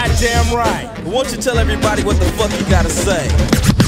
goddamn right. Won't you tell everybody what the fuck you gotta say?